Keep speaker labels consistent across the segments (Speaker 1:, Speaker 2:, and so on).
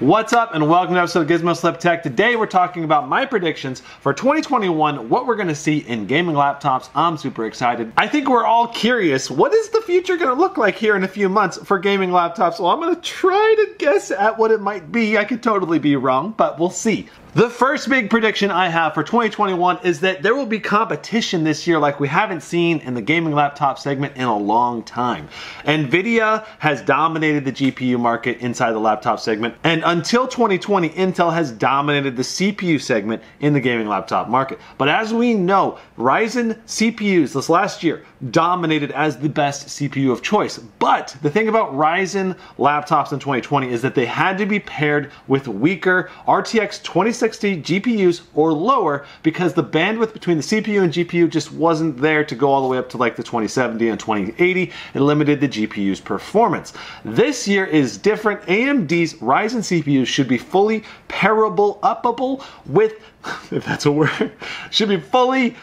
Speaker 1: What's up and welcome to episode of Gizmo Slip Tech. Today we're talking about my predictions for 2021, what we're going to see in gaming laptops. I'm super excited. I think we're all curious, what is the future going to look like here in a few months for gaming laptops? Well, I'm going to try to guess at what it might be. I could totally be wrong, but we'll see. The first big prediction I have for 2021 is that there will be competition this year like we haven't seen in the gaming laptop segment in a long time. Nvidia has dominated the GPU market inside the laptop segment, and until 2020, Intel has dominated the CPU segment in the gaming laptop market. But as we know, Ryzen CPUs this last year dominated as the best CPU of choice. But the thing about Ryzen laptops in 2020 is that they had to be paired with weaker RTX 2060 GPUs or lower because the bandwidth between the CPU and GPU just wasn't there to go all the way up to like the 2070 and 2080. It limited the GPU's performance. This year is different. AMD's Ryzen CPUs should be fully parable upable with, if that's a word, should be fully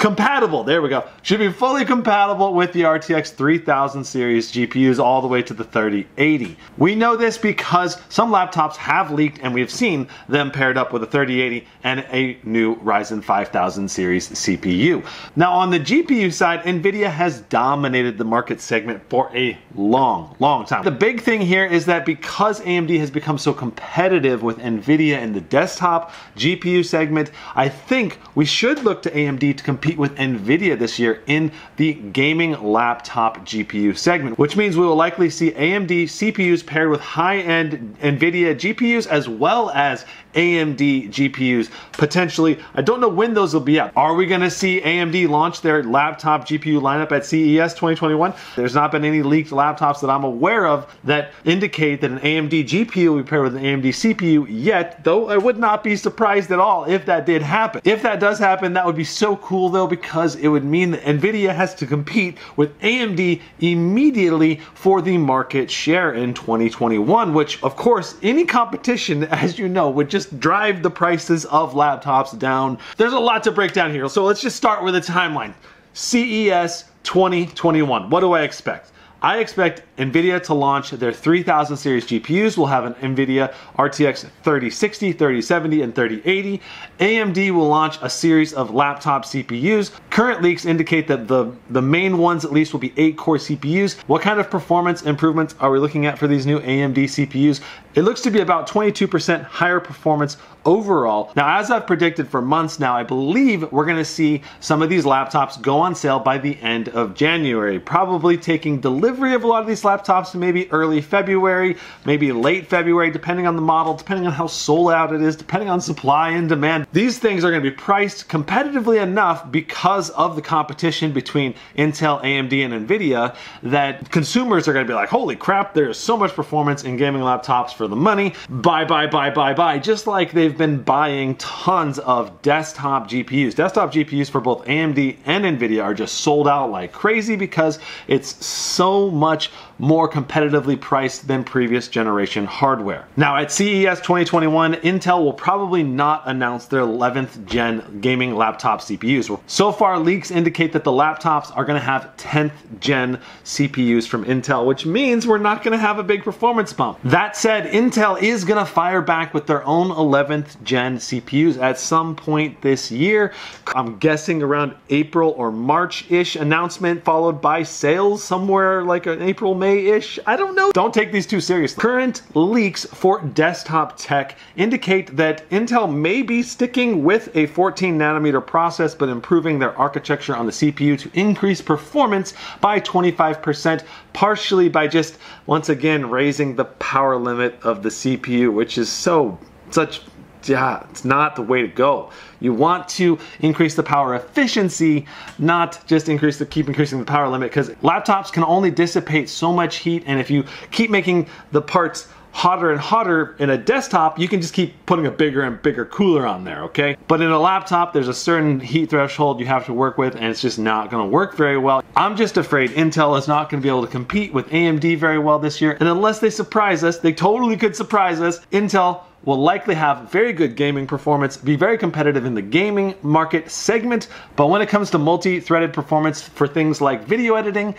Speaker 1: compatible. There we go. Should be fully compatible with the RTX 3000 series GPUs all the way to the 3080. We know this because some laptops have leaked and we've seen them paired up with a 3080 and a new Ryzen 5000 series CPU. Now on the GPU side, Nvidia has dominated the market segment for a long, long time. The big thing here is that because AMD has become so competitive with Nvidia in the desktop GPU segment, I think we should look to AMD to compete compete with NVIDIA this year in the gaming laptop GPU segment, which means we will likely see AMD CPUs paired with high-end NVIDIA GPUs as well as AMD GPUs potentially. I don't know when those will be out. Are we going to see AMD launch their laptop GPU lineup at CES 2021? There's not been any leaked laptops that I'm aware of that indicate that an AMD GPU will be paired with an AMD CPU yet, though I would not be surprised at all if that did happen. If that does happen, that would be so cool though because it would mean that Nvidia has to compete with AMD immediately for the market share in 2021, which of course any competition as you know would just just drive the prices of laptops down. There's a lot to break down here, so let's just start with a timeline. CES 2021. What do I expect? I expect NVIDIA to launch their 3000 series GPUs. We'll have an NVIDIA RTX 3060, 3070, and 3080. AMD will launch a series of laptop CPUs. Current leaks indicate that the, the main ones at least will be 8 core CPUs. What kind of performance improvements are we looking at for these new AMD CPUs? It looks to be about 22% higher performance overall. Now, as I've predicted for months now, I believe we're gonna see some of these laptops go on sale by the end of January, probably taking delivery of a lot of these laptops maybe early February, maybe late February, depending on the model, depending on how sold out it is, depending on supply and demand. These things are gonna be priced competitively enough because of the competition between Intel, AMD, and NVIDIA that consumers are gonna be like, holy crap, there's so much performance in gaming laptops for the money. Buy, buy, buy, buy, buy. Just like they've been buying tons of desktop GPUs. Desktop GPUs for both AMD and NVIDIA are just sold out like crazy because it's so much more competitively priced than previous generation hardware. Now at CES 2021, Intel will probably not announce their 11th gen gaming laptop CPUs. So far, leaks indicate that the laptops are gonna have 10th gen CPUs from Intel, which means we're not gonna have a big performance bump. That said, Intel is gonna fire back with their own 11th gen CPUs at some point this year. I'm guessing around April or March-ish announcement followed by sales somewhere like an April, May-ish. I don't know. Don't take these too seriously. Current leaks for desktop tech indicate that Intel may be sticking with a 14 nanometer process but improving their architecture on the CPU to increase performance by 25%, partially by just once again raising the power limit of the CPU, which is so such yeah, it's not the way to go. You want to increase the power efficiency, not just increase the keep increasing the power limit because laptops can only dissipate so much heat and if you keep making the parts hotter and hotter in a desktop, you can just keep putting a bigger and bigger cooler on there, okay? But in a laptop, there's a certain heat threshold you have to work with and it's just not gonna work very well. I'm just afraid Intel is not gonna be able to compete with AMD very well this year. And unless they surprise us, they totally could surprise us, Intel will likely have very good gaming performance, be very competitive in the gaming market segment, but when it comes to multi-threaded performance for things like video editing,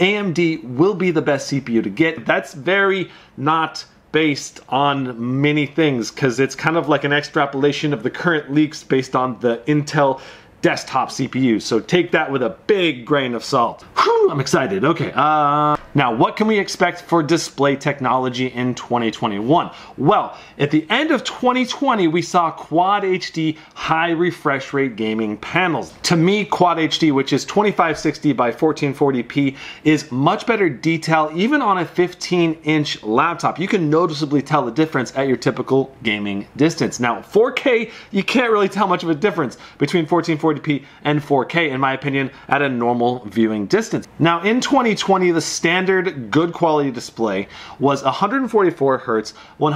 Speaker 1: AMD will be the best CPU to get. That's very not based on many things because it's kind of like an extrapolation of the current leaks based on the Intel desktop CPU. So take that with a big grain of salt. Whew, I'm excited. Okay. Uh, now, what can we expect for display technology in 2021? Well, at the end of 2020, we saw Quad HD high refresh rate gaming panels. To me, Quad HD, which is 2560 by 1440p, is much better detail even on a 15 inch laptop. You can noticeably tell the difference at your typical gaming distance. Now, 4K, you can't really tell much of a difference between 1440p and 4K, in my opinion, at a normal viewing distance. Now, in 2020, the standard good quality display was 144 hertz, 100%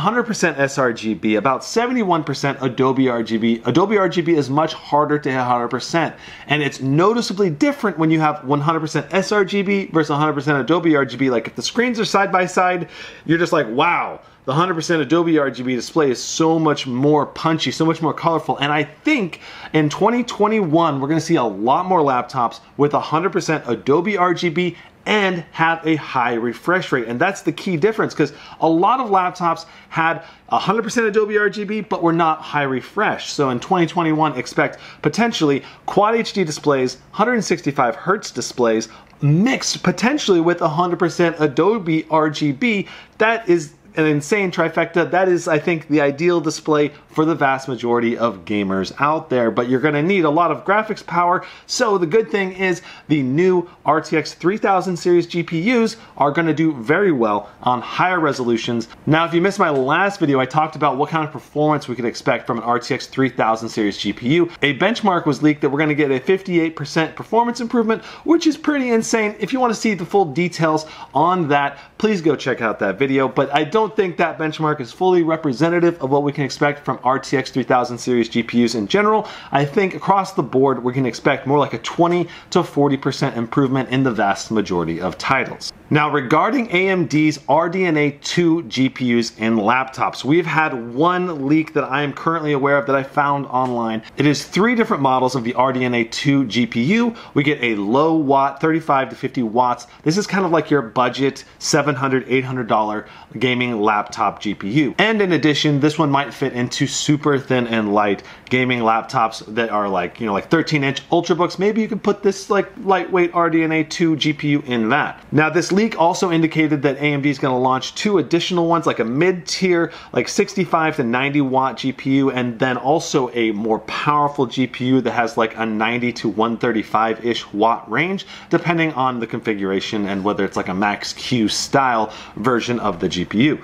Speaker 1: sRGB, about 71% Adobe RGB. Adobe RGB is much harder to hit 100%, and it's noticeably different when you have 100% sRGB versus 100% Adobe RGB. Like if the screens are side by side, you're just like, wow, the 100% Adobe RGB display is so much more punchy, so much more colorful. And I think in 2021, we're gonna see a lot more laptops with 100% Adobe RGB and have a high refresh rate. And that's the key difference because a lot of laptops had 100% Adobe RGB, but were not high refresh. So in 2021, expect potentially Quad HD displays, 165 hertz displays, mixed potentially with 100% Adobe RGB. That is an insane trifecta. That is, I think, the ideal display for the vast majority of gamers out there, but you're gonna need a lot of graphics power. So the good thing is the new RTX 3000 series GPUs are gonna do very well on higher resolutions. Now, if you missed my last video, I talked about what kind of performance we could expect from an RTX 3000 series GPU. A benchmark was leaked that we're gonna get a 58% performance improvement, which is pretty insane. If you wanna see the full details on that, please go check out that video, but I don't think that benchmark is fully representative of what we can expect from RTX 3000 series GPUs in general, I think across the board we can expect more like a 20 to 40% improvement in the vast majority of titles. Now regarding AMD's RDNA 2 GPUs in laptops, we've had one leak that I am currently aware of that I found online. It is three different models of the RDNA 2 GPU. We get a low watt, 35 to 50 watts. This is kind of like your budget $700, $800 gaming laptop GPU. And in addition, this one might fit into super thin and light gaming laptops that are like, you know, like 13 inch ultrabooks. Maybe you could put this like lightweight RDNA 2 GPU in that. Now this leak also indicated that AMD is gonna launch two additional ones, like a mid-tier, like 65 to 90 watt GPU, and then also a more powerful GPU that has like a 90 to 135-ish watt range, depending on the configuration and whether it's like a Max-Q style version of the GPU.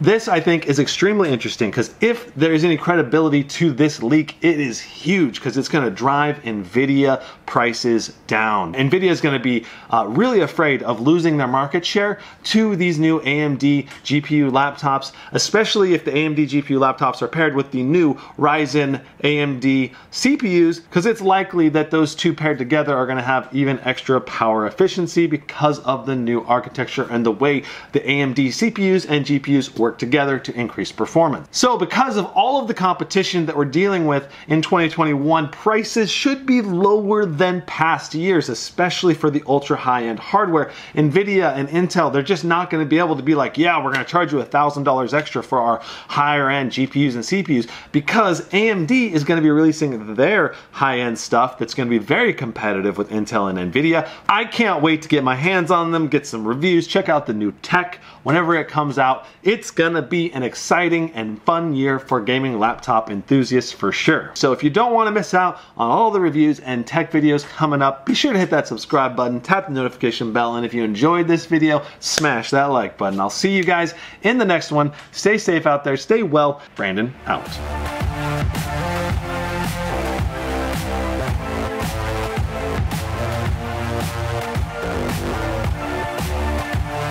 Speaker 1: This, I think, is extremely interesting because if there is any credibility to this leak, it is huge because it's going to drive NVIDIA prices down. NVIDIA is going to be uh, really afraid of losing their market share to these new AMD GPU laptops, especially if the AMD GPU laptops are paired with the new Ryzen AMD CPUs, because it's likely that those two paired together are going to have even extra power efficiency because of the new architecture and the way the AMD CPUs and GPUs work work together to increase performance. So because of all of the competition that we're dealing with in 2021, prices should be lower than past years, especially for the ultra high-end hardware. Nvidia and Intel, they're just not gonna be able to be like, yeah, we're gonna charge you $1,000 extra for our higher end GPUs and CPUs because AMD is gonna be releasing their high-end stuff that's gonna be very competitive with Intel and Nvidia. I can't wait to get my hands on them, get some reviews, check out the new tech whenever it comes out. It's gonna be an exciting and fun year for gaming laptop enthusiasts for sure. So if you don't wanna miss out on all the reviews and tech videos coming up, be sure to hit that subscribe button, tap the notification bell, and if you enjoyed this video, smash that like button. I'll see you guys in the next one. Stay safe out there, stay well. Brandon out.